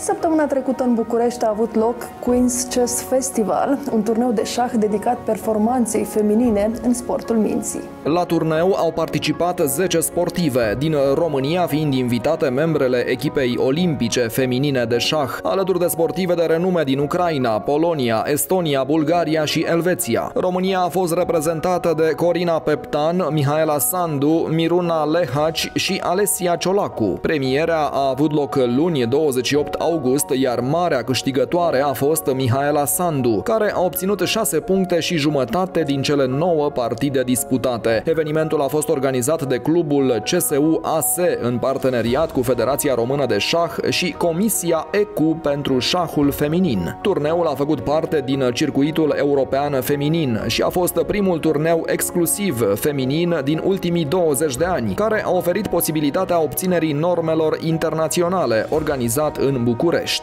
Săptămâna trecută în București a avut loc Queen's Chess Festival, un turneu de șah dedicat performanței feminine în sportul minții. La turneu au participat 10 sportive, din România fiind invitate membrele echipei olimpice feminine de șah, alături de sportive de renume din Ucraina, Polonia, Estonia, Bulgaria și Elveția. România a fost reprezentată de Corina Peptan, Mihaela Sandu, Miruna Lehaci și Alessia Ciolacu. Premierea a avut loc luni 28 august, iar marea câștigătoare a fost Mihaela Sandu, care a obținut 6 puncte și jumătate din cele 9 partide disputate. Evenimentul a fost organizat de clubul CSU AS în parteneriat cu Federația Română de Șah și Comisia ECU pentru șahul feminin. Turneul a făcut parte din circuitul european feminin și a fost primul turneu exclusiv feminin din ultimii 20 de ani, care a oferit posibilitatea obținerii normelor internaționale organizat în București.